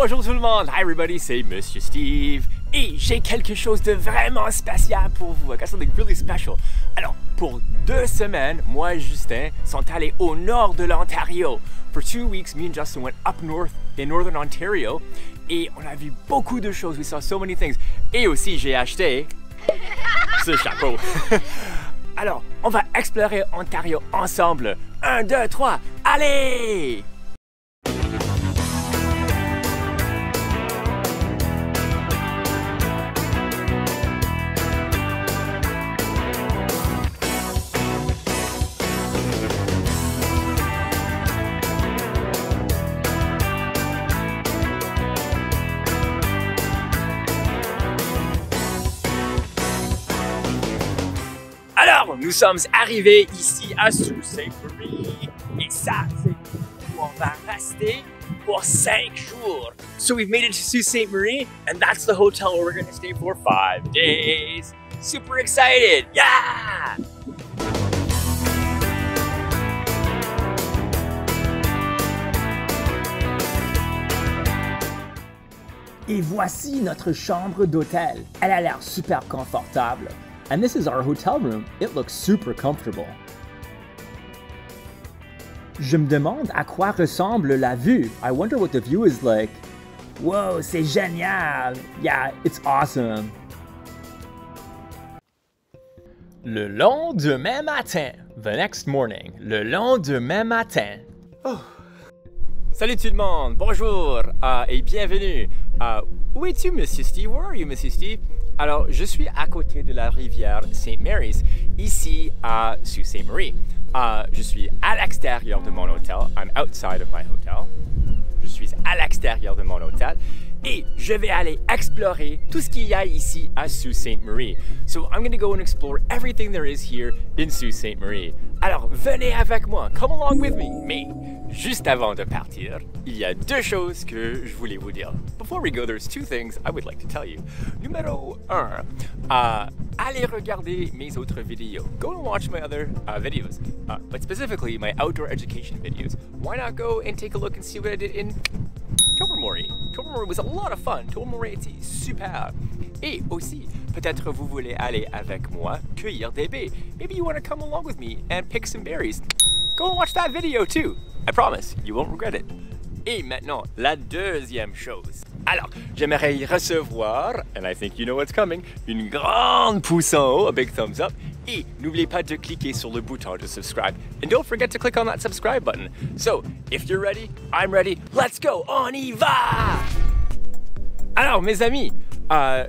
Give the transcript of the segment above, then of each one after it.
Bonjour tout le monde, hi everybody, c'est Monsieur Steve. Et j'ai quelque chose de vraiment spécial pour vous. I got something really special. Alors, pour deux semaines, moi et Justin sont allés au nord de l'Ontario. For two weeks, me and Justin went up north in northern Ontario. Et on a vu beaucoup de choses. We saw so many things. Et aussi, j'ai acheté ce chapeau. Alors, on va explorer Ontario ensemble. Un, deux, trois, allez! Alors, nous sommes arrivés ici à Sault Ste. Marie. Et ça, c'est où on va rester pour cinq jours. So we've made it to Sault Ste. Marie, and that's the hotel where we're going to stay for five days. Super excited! Yeah! Et voici notre chambre d'hôtel. Elle a l'air super confortable. And this is our hotel room. It looks super comfortable. Je me demande à quoi ressemble la vue. I wonder what the view is like. Wow, c'est génial. Yeah, it's awesome. Le lendemain matin. The next morning. Le lendemain matin. Salut tout le monde, bonjour euh, et bienvenue. Euh, où es-tu, Monsieur Steve? Where are you, Monsieur Steve? Alors, je suis à côté de la rivière St. Mary's, ici à Sault Ste. Marie. Euh, je suis à l'extérieur de mon hôtel. I'm outside of my hotel. Je suis à l'extérieur de mon hôtel et je vais aller explorer tout ce qu'il y a ici à Sault Ste. Marie. So I'm going to go and explore everything there is here in Sault Ste. Marie. Alors, venez avec moi. Come along with me. Mais juste avant de partir, il y a deux choses que je voulais vous dire. Before we go, there's two things I would like to tell you. Numéro un, euh, allez regarder mes autres vidéos. Go and watch my other uh, videos, uh, but specifically my outdoor education videos. Why not go and take a look and see what I did in Tobermory. Tobermory was a lot of fun. Tobermory était super. Et aussi, peut-être vous voulez aller avec moi cueillir des baies. Maybe you want to come along with me and pick some berries. Go and watch that video too. I promise, you won't regret it. Et maintenant, la deuxième chose. Alors, j'aimerais recevoir, and I think you know what's coming, une grande pouce en haut, a big thumbs up. Et n'oubliez pas de cliquer sur le bouton de subscribe. And don't forget to click on that subscribe button. So, if you're ready, I'm ready. Let's go, on y va! Alors, mes amis, euh,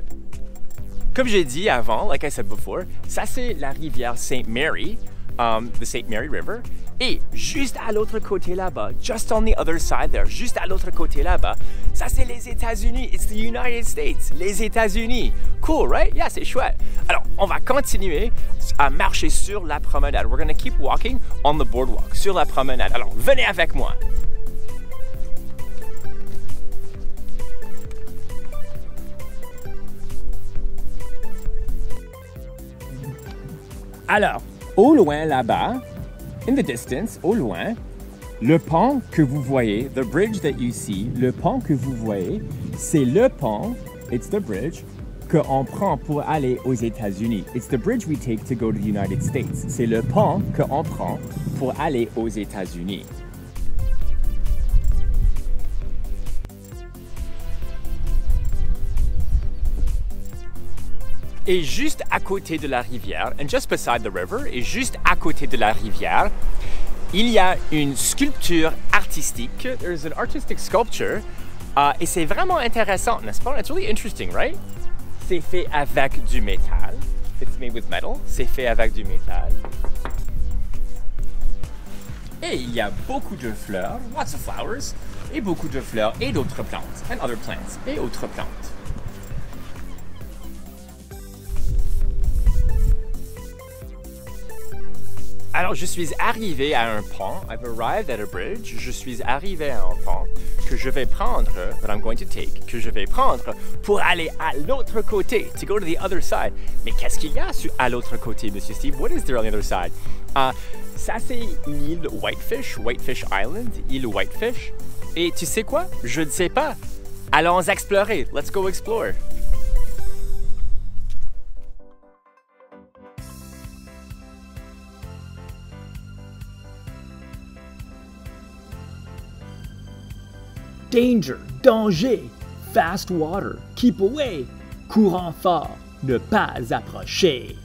comme j'ai dit avant, like I said before, ça c'est la rivière St. Mary, um, the St. Mary River. Et juste à l'autre côté là-bas, just on the other side there, juste à l'autre côté là-bas, ça c'est les États-Unis. It's the United States, les États-Unis. Cool, right? Yeah, c'est chouette. Alors, on va continuer à marcher sur la promenade. We're gonna keep walking on the boardwalk, sur la promenade. Alors, venez avec moi. Alors, au loin là-bas, in the distance, au loin, le pont que vous voyez, the bridge that you see, le pont que vous voyez, c'est le pont, it's the bridge, qu'on prend pour aller aux États-Unis. It's the bridge we take to go to the United States. C'est le pont qu'on prend pour aller aux États-Unis. Et juste à côté de la rivière, and just beside the river, et juste à côté de la rivière, il y a une sculpture artistique. There's an artistic sculpture. euh, et c'est vraiment intéressant, n'est-ce pas? It's really interesting, right? C'est fait avec du métal. It's made with metal. C'est fait avec du métal. Et il y a beaucoup de fleurs, lots of flowers, et beaucoup de fleurs et d'autres plantes, and other plants, et autres plantes. Alors, je suis arrivé à un pont. I've arrived at a bridge. Je suis arrivé à un pont que je vais prendre, that I'm going to take, que je vais prendre pour aller à l'autre côté, to go to the other side. Mais qu'est-ce qu'il y a sur, à l'autre côté, Monsieur Steve? What is there on the other side? Ah, ça, c'est l'île Whitefish, Whitefish Island, île Whitefish. Et tu sais quoi? Je ne sais pas. Allons explorer. Let's go explore. Danger, danger, fast water, keep away, courant fort, ne pas approcher.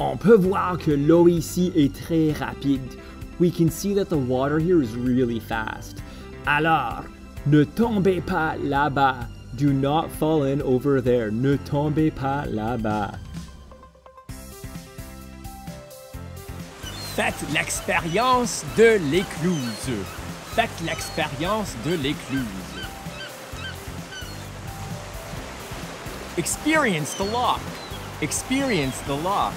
On peut voir que l'eau ici est très rapide. We can see that the water here is really fast. Alors, ne tombez pas là-bas. Do not fall in over there. Ne tombez pas là-bas. Faites l'expérience de l'écluse. Faites l'expérience de l'écluse. Experience the lock. Experience the lock.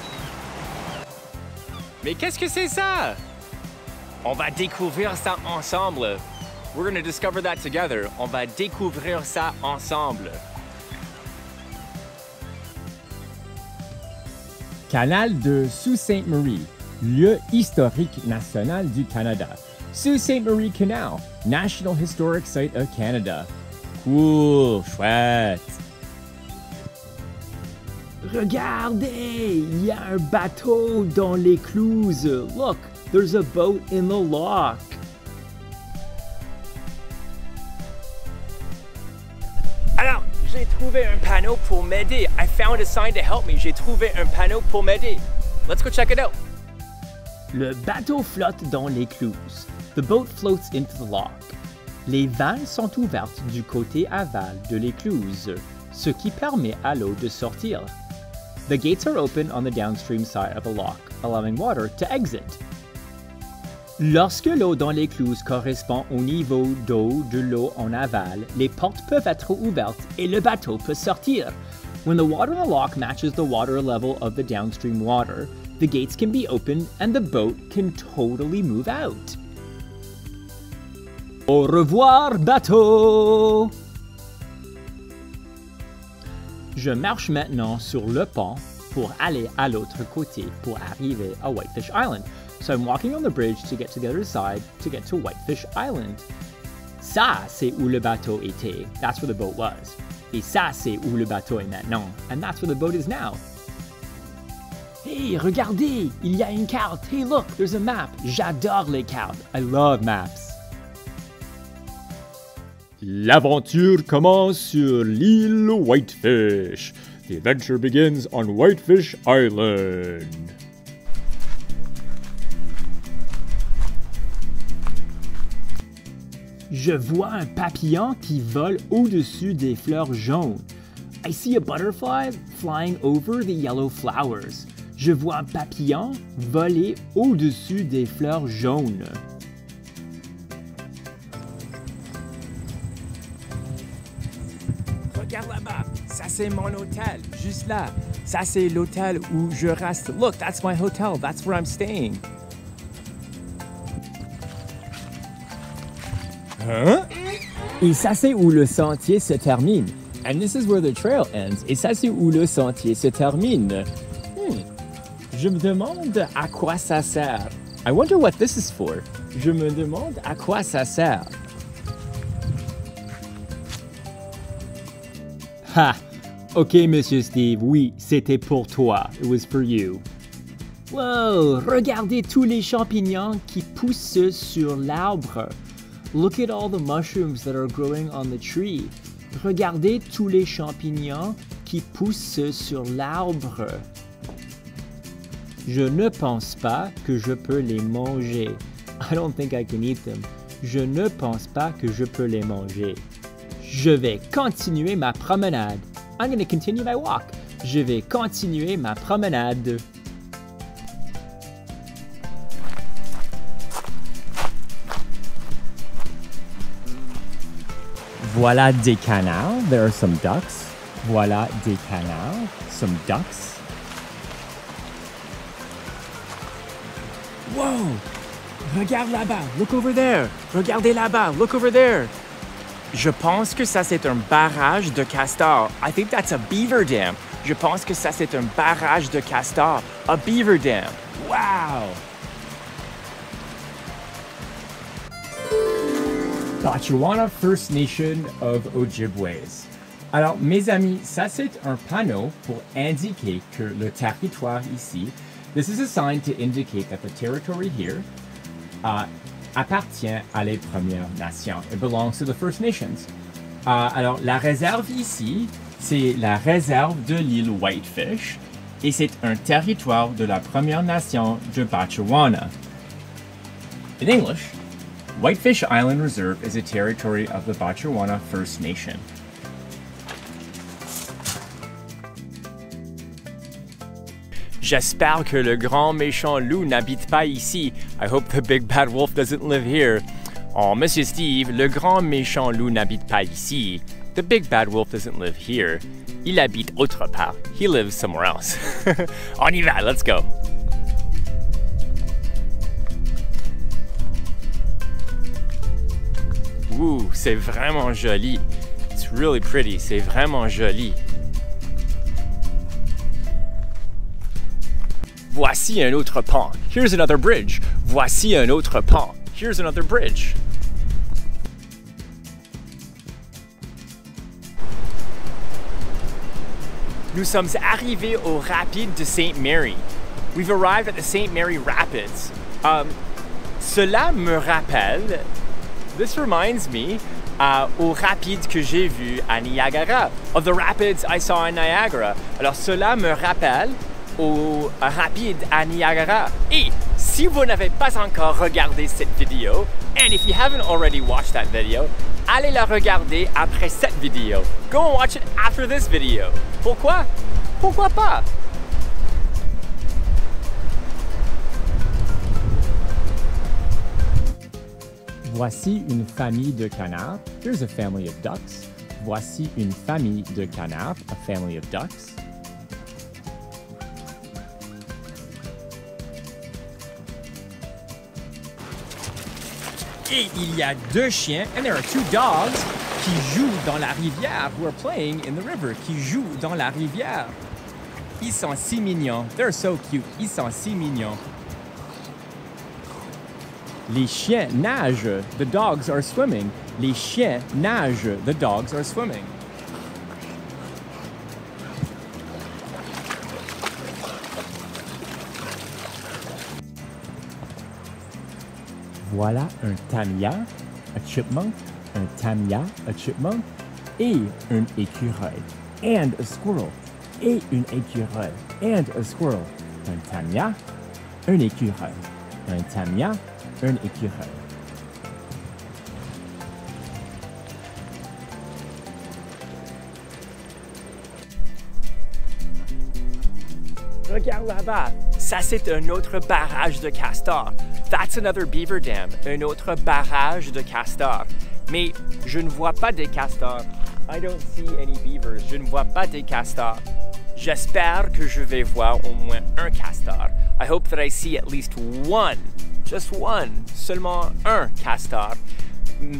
Mais qu'est-ce que c'est ça? On va découvrir ça ensemble. We're gonna discover that together. On va découvrir ça ensemble. Canal de Sault-Sainte-Marie, lieu historique national du Canada. Sault Ste. Marie Canal, National Historic Site of Canada. Cool, chouette. Regardez, il y a un bateau dans l'écluse. Look, there's a boat in the lock. Alors, j'ai trouvé un panneau pour m'aider. I found a sign to help me. J'ai trouvé un panneau pour m'aider. Let's go check it out. Le bateau flotte dans l'écluse. The boat floats into the lock. Les vannes sont ouvertes du côté aval de l'écluse, ce qui permet à l'eau de sortir. The gates are open on the downstream side of the lock, allowing water to exit. Lorsque l'eau dans l'écluse correspond au niveau d'eau de l'eau en aval, les portes peuvent être ouvertes et le bateau peut sortir. When the water in the lock matches the water level of the downstream water, the gates can be opened and the boat can totally move out. Au revoir, bateau! Je marche maintenant sur le pont pour aller à l'autre côté pour arriver à Whitefish Island. So I'm walking on the bridge to get to the other side to get to Whitefish Island. Ça, c'est où le bateau était. That's where the boat was. Et ça, c'est où le bateau est maintenant. And that's where the boat is now. Hey, regardez, il y a une carte. Hey, look, there's a map. J'adore les cartes. I love maps. L'aventure commence sur l'île Whitefish. The adventure begins on Whitefish Island. Je vois un papillon qui vole au-dessus des fleurs jaunes. I see a butterfly flying over the yellow flowers. Je vois un papillon voler au-dessus des fleurs jaunes. C'est mon hôtel, juste là. Ça c'est l'hôtel où je reste. Look, that's my hotel, that's where I'm staying. Hein? Et ça, c'est où le sentier se termine. And this is where the trail ends. Et ça, c'est où le sentier se termine. Hmm. Je me demande à quoi ça sert. I wonder what this is for. Je me demande à quoi ça sert. Ha! Ok, Monsieur Steve, oui, c'était pour toi. It was for you. Wow! Regardez tous les champignons qui poussent sur l'arbre. Look at all the mushrooms that are growing on the tree. Regardez tous les champignons qui poussent sur l'arbre. Je ne pense pas que je peux les manger. I don't think I can eat them. Je ne pense pas que je peux les manger. Je vais continuer ma promenade. I'm going to continue my walk. Je vais continuer ma promenade. Voilà des canals. There are some ducks. Voilà des canals. Some ducks. Whoa! Regarde là-bas. Look over there. Regardez là-bas. Look over there. Je pense que ça c'est un barrage de castor. I think that's a beaver dam. Je pense que ça c'est un barrage de castor. A beaver dam. Wow! Batchewana First Nation of Ojibways. Alors, mes amis, ça c'est un panneau pour indiquer que le territoire ici, this is a sign to indicate that the territory here uh, appartient à les Premières Nations. It belongs to the First Nations. Uh, alors, la réserve ici, c'est la réserve de l'île Whitefish et c'est un territoire de la Première Nation de Batchewana. In English, Whitefish Island Reserve is a territory of the Batchewana First Nation. J'espère que le grand méchant loup n'habite pas ici. I hope the big bad wolf doesn't live here. Oh, Monsieur Steve, le grand méchant loup n'habite pas ici. The big bad wolf doesn't live here. Il habite autre part. He lives somewhere else. On y va, let's go. Ouh, c'est vraiment joli. It's really pretty, c'est vraiment joli. Voici un autre pont. Here's another bridge. Voici un autre pont. Here's another bridge. Nous sommes arrivés au rapide de St. Mary. We've arrived at the St. Mary Rapids. Um, cela me rappelle, this reminds me, uh, au rapide que j'ai vu à Niagara, of the rapids I saw in Niagara. Alors cela me rappelle au rapide à Niagara. Et si vous n'avez pas encore regardé cette vidéo, and if you haven't already watched that video, allez la regarder après cette vidéo. Go and watch it after this video. Pourquoi? Pourquoi pas? Voici une famille de canards. Here's a family of ducks. Voici une famille de canards, a family of ducks. Et il y a deux chiens, and there are two dogs, qui jouent dans la rivière, who are playing in the river, qui jouent dans la rivière. Ils sont si mignons. They're so cute. Ils sont si mignons. Les chiens nagent. The dogs are swimming. Les chiens nagent. The dogs are swimming. Voilà un tamia, a chipmunk, un tamia, a chipmunk, et un écureuil, and a squirrel, et un écureuil, and a squirrel. Un tamia, un écureuil, un tamia, un écureuil. Regarde là-bas. Ça, c'est un autre barrage de castors. That's another beaver dam. Un autre barrage de castors. Mais je ne vois pas des castors. I don't see any beavers. Je ne vois pas des castors. J'espère que je vais voir au moins un castor. I hope that I see at least one. Just one. Seulement un castor.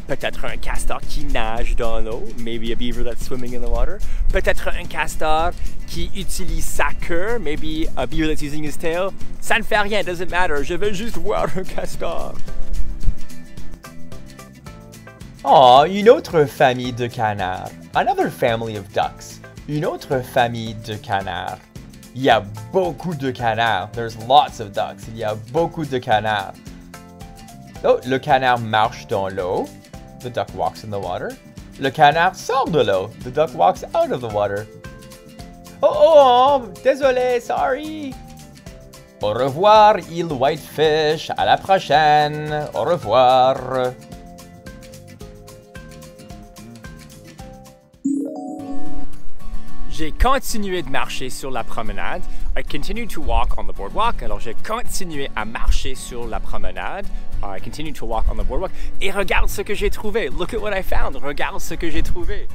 Peut-être un castor qui nage dans l'eau. Maybe a beaver that's swimming in the water. Peut-être un castor qui utilise sa queue. Maybe a beaver that's using his tail. Ça ne fait rien, doesn't matter. Je veux juste voir un castor. Oh, une autre famille de canards. Another family of ducks. Une autre famille de canards. Il y a beaucoup de canards. There's lots of ducks. Il y a beaucoup de canards. Oh, le canard marche dans l'eau. The duck walks in the water. Le canard sort de l'eau. The duck walks out of the water. Oh, oh, oh, désolé, sorry. Au revoir, île Whitefish. À la prochaine. Au revoir. J'ai continué de marcher sur la promenade. I continued to walk on the boardwalk. Alors j'ai continué à marcher sur la promenade. I continued to walk on the boardwalk. Et regarde ce que j'ai trouvé. Look at what I found. Regarde ce que j'ai trouvé.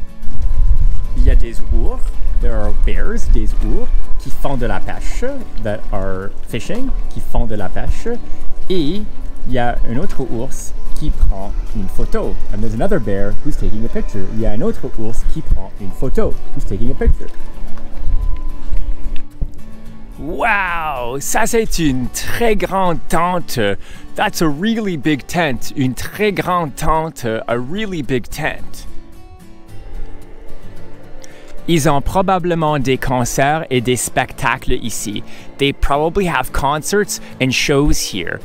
Il y a des ours. There are bears, des ours, qui font de la pêche, that are fishing, qui font de la pêche. Et il y a un autre ours qui prend une photo. And there's another bear who's taking a picture. Il y a un autre ours qui prend une photo, who's taking a picture. Wow, ça c'est une très grande tente. That's a really big tent. Une très grande tente, a really big tent. Ils ont probablement des concerts et des spectacles ici. They probably have concerts and shows here.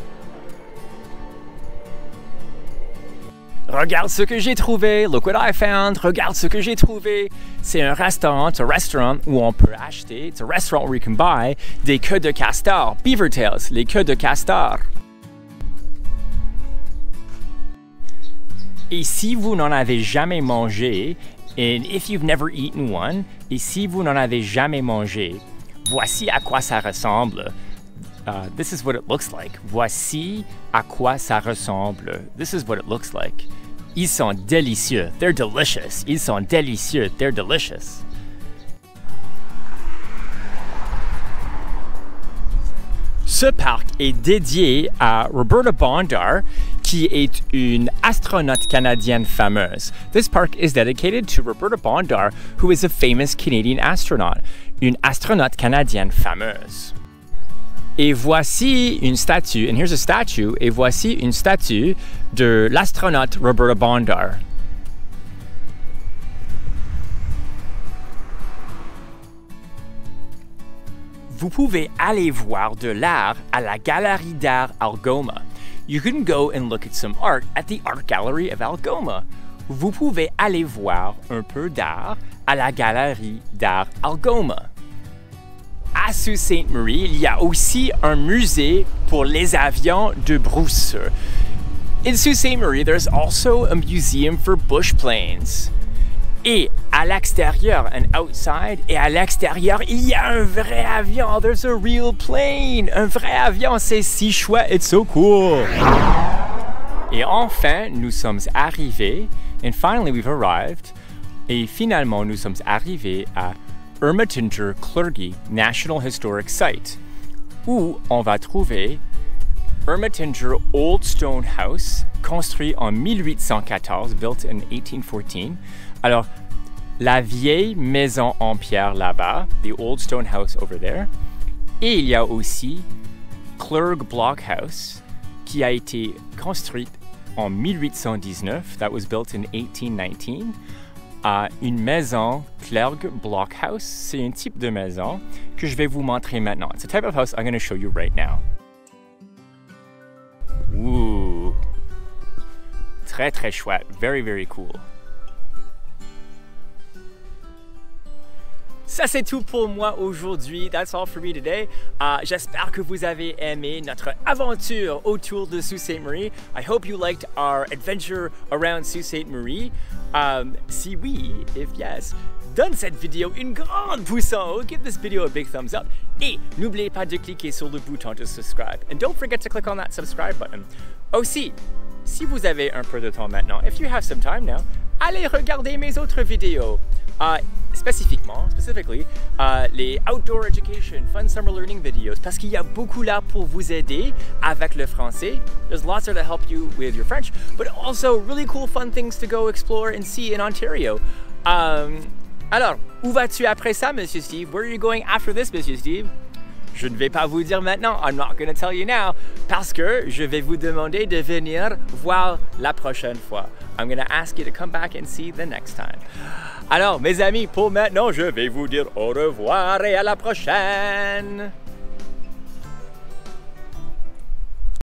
Regarde ce que j'ai trouvé, look what I found, regarde ce que j'ai trouvé. C'est un restaurant, un restaurant où on peut acheter, it's a restaurant where you can buy des queues de castor, beaver tails, les queues de castor. Et si vous n'en avez jamais mangé, And if you've never eaten one, et si vous n'en avez jamais mangé, voici à quoi ça ressemble. Uh, this is what it looks like. Voici à quoi ça ressemble. This is what it looks like. Ils sont délicieux. They're delicious. Ils sont délicieux. They're delicious. Ce parc est dédié à Roberta Bondar, qui est une astronaute canadienne fameuse. This park is dedicated to Roberta Bondar, who is a famous Canadian astronaut, une astronaute canadienne fameuse. Et voici une statue, and here's a statue, et voici une statue de l'astronaute Roberta Bondar. Vous pouvez aller voir de l'art à la Galerie d'art Algoma you can go and look at some art at the Art Gallery of Algoma. Vous pouvez aller voir un peu d'art à la Galerie d'art Algoma. À Sault Ste. Marie, il y a aussi un musée pour les avions de brousse. In Sault Ste. Marie, there's also a museum for bush planes. Et à l'extérieur, and outside, et à l'extérieur, il y a un vrai avion. There's a real plane. Un vrai avion, c'est si chouette, it's so cool. Et enfin, nous sommes arrivés, and finally we've arrived, et finalement nous sommes arrivés à Ermatinger Clergy National Historic Site, où on va trouver Ermatinger Old Stone House, construit en 1814, built in 1814. Alors, la vieille maison en pierre là-bas, the old stone house over there. Et il y a aussi Clerg Block House, qui a été construite en 1819, that was built in 1819. Une maison Clerg Block House, c'est un type de maison que je vais vous montrer maintenant. It's a type of house I'm going to show you right now. Ouh. Très très chouette, very very cool. Ça c'est tout pour moi aujourd'hui. That's all for me today. Uh, J'espère que vous avez aimé notre aventure autour de Sault Ste. Marie. I hope you liked our adventure around Sault Ste. Marie. Um, si oui, if yes, donne cette vidéo une grande pouce. Give this video a big thumbs up. Et n'oubliez pas de cliquer sur le bouton de subscribe. And don't forget to click on that subscribe button. Aussi, si vous avez un peu de temps maintenant, if you have some time now, allez regarder mes autres vidéos. Uh, spécifiquement, specifically, uh, les Outdoor Education Fun Summer Learning videos, parce qu'il y a beaucoup là pour vous aider avec le français. There's lots there to help you with your French, but also really cool fun things to go explore and see in Ontario. Um, alors, où vas-tu après ça, Monsieur Steve? Where are you going after this, Monsieur Steve? Je ne vais pas vous dire maintenant, I'm not going to tell you now, parce que je vais vous demander de venir voir la prochaine fois. I'm going to ask you to come back and see the next time. Alors, mes amis, pour maintenant, je vais vous dire au revoir et à la prochaine.